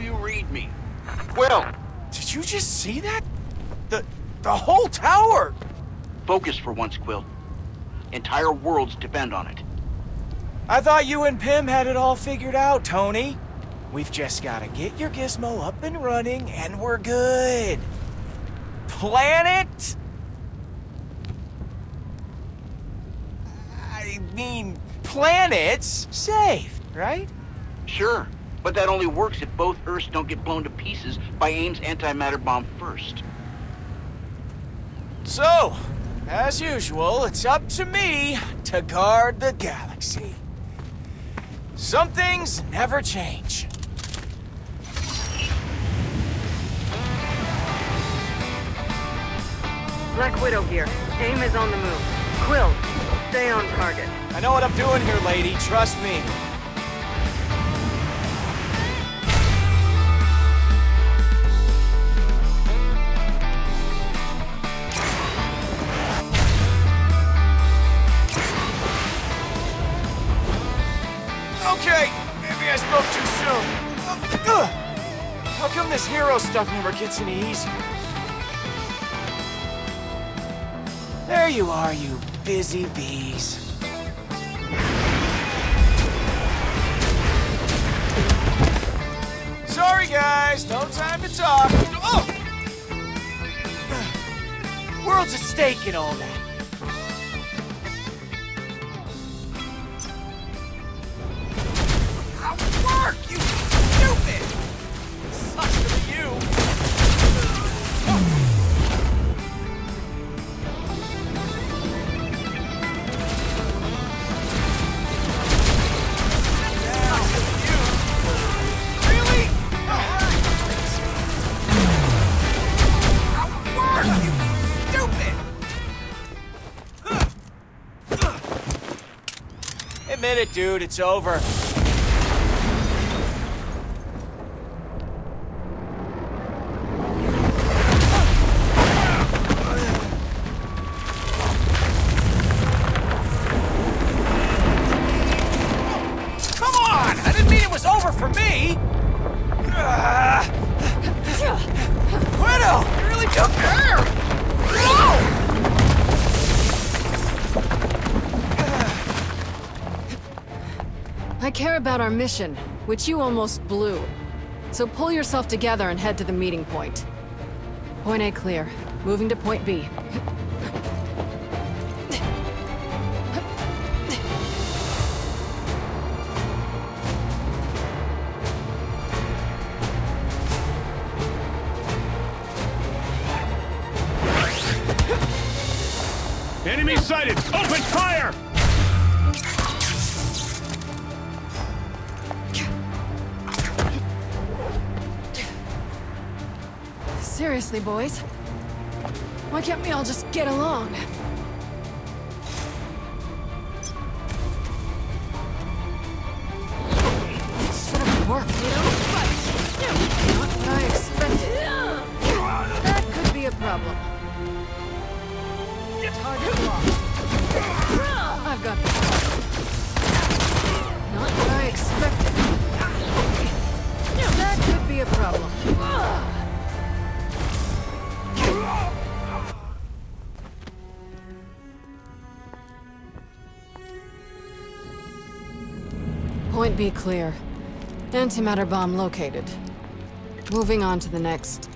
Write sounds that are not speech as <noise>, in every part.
you read me? Quill, did you just see that? The the whole tower. focus for once, Quill. Entire worlds depend on it. I thought you and Pym had it all figured out, Tony. We've just got to get your gizmo up and running, and we're good. Planet? I mean, planets safe, right? Sure, but that only works if both Earths don't get blown to pieces by AIM's antimatter bomb first. So, as usual, it's up to me to guard the galaxy. Some things never change. Black Widow here. AIM is on the move. Quill, stay on target. I know what I'm doing here, lady. Trust me. Okay, maybe I spoke too soon. How come this hero stuff never gets any easier? There you are, you busy bees. Sorry, guys, no time to talk. Oh! World's at stake and all that. It, dude, it's over. Care about our mission, which you almost blew. So pull yourself together and head to the meeting point. Point A clear. Moving to point B. Enemy sighted! Open fire! Seriously, boys? Why can't we all just get along? Point B clear. Antimatter bomb located. Moving on to the next.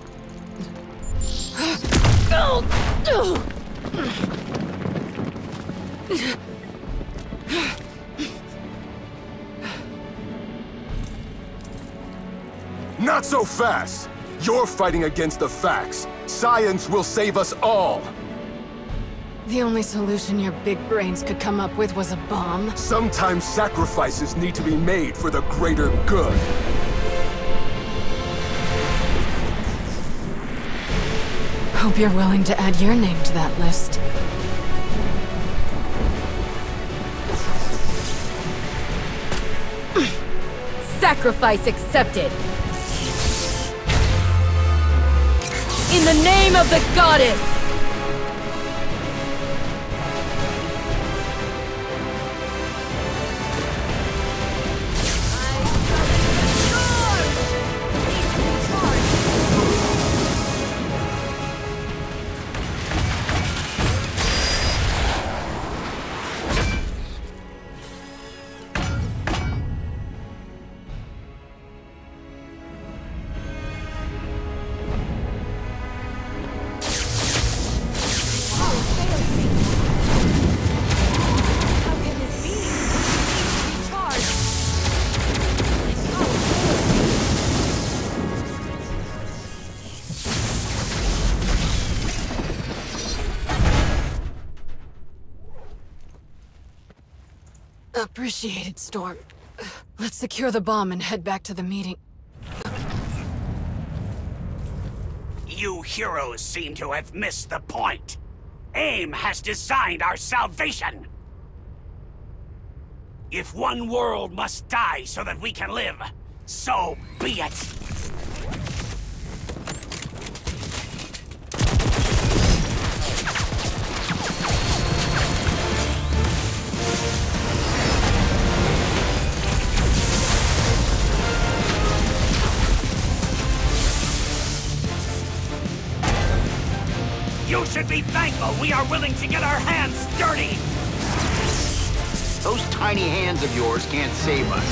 Not so fast! You're fighting against the facts. Science will save us all! The only solution your big brains could come up with was a bomb? Sometimes sacrifices need to be made for the greater good. Hope you're willing to add your name to that list. <clears throat> Sacrifice accepted! In the name of the goddess! Appreciated, Storm. <sighs> Let's secure the bomb and head back to the meeting. You heroes seem to have missed the point. AIM has designed our salvation. If one world must die so that we can live, so be it. You should be thankful we are willing to get our hands dirty! Those tiny hands of yours can't save us.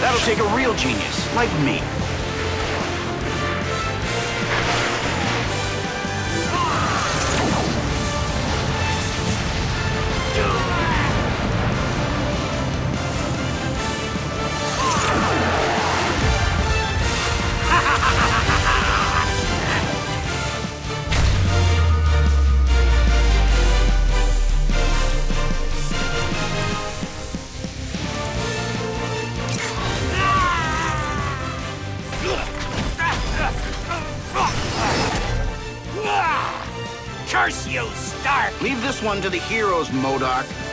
That'll take a real genius, like me. Curse you, Stark! Leave this one to the heroes, MODOK.